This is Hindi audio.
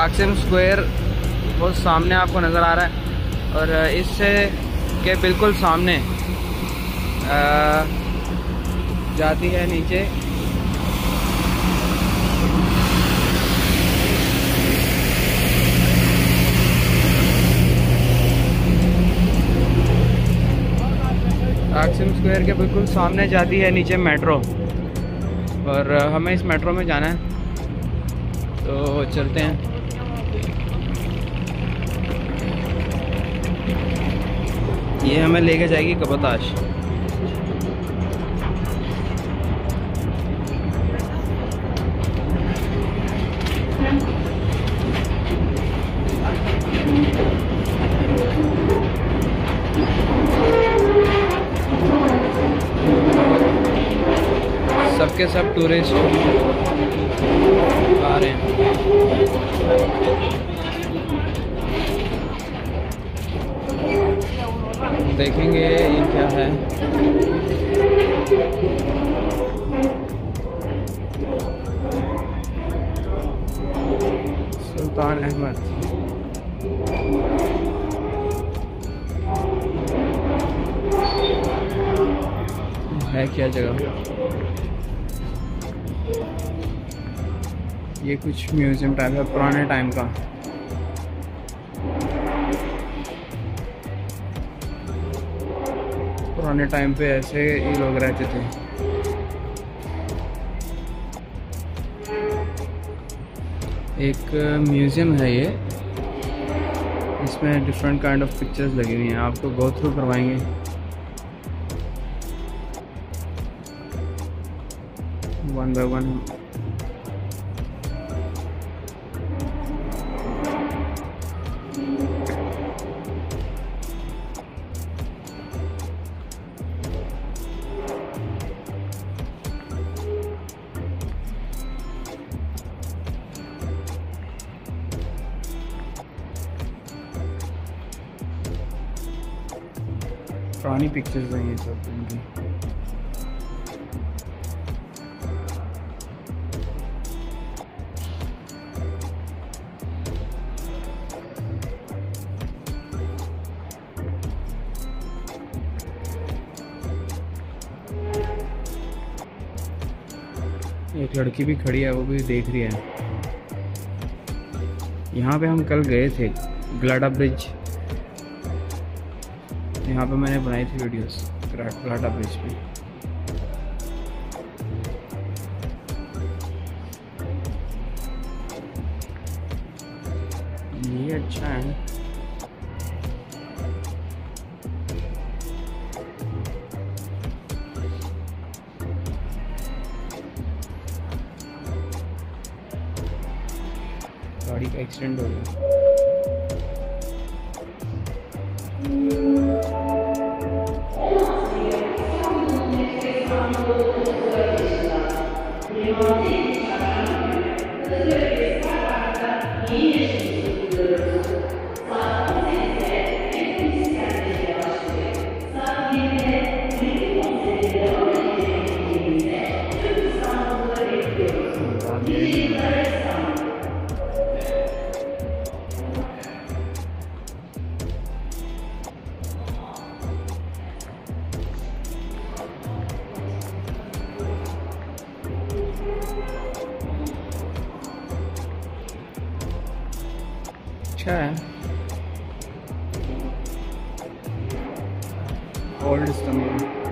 ताकसिम स्क्वायर वो सामने आपको नज़र आ रहा है और इससे के बिल्कुल सामने आ, जाती है नीचे। ताकसिम स्क्वायर के बिल्कुल सामने जाती है नीचे मेट्रो। और हमें इस मेट्रो में जाना है। तो चलते हैं। ये हमें लेके जाएगी कबताश सबके सब टूरिस्ट देखेंगे ये क्या है। सुल्तान अहमद। है क्या जगह? ये कुछ म्यूज़ियम टाइप है, पुराने टाइम का। पुराने टाइम पे ऐसे ही लोग रहते थे। एक म्यूज़ियम है ये। इसमें डिफरेंट काइंड ऑफ़ पिक्चर्स लगी हुई हैं। आपको गो थ्रू करवाएँगे। वन बाय वन पुरानी पिक्चर्स हैं ये सब इनकी। एक लड़की भी खड़ी है, वो भी देख रही है। यहाँ पे हम कल गए थे, ग्लाडा ब्रिज। यहाँ पे मैंने बनाई थी वीडियोस ग्लाडा ब्रिज पे। ये अच्छा है। गाड़ी का एक्सीडेंट हो गया। Senhor. अच्छा है ओल्ड इस्तांबुल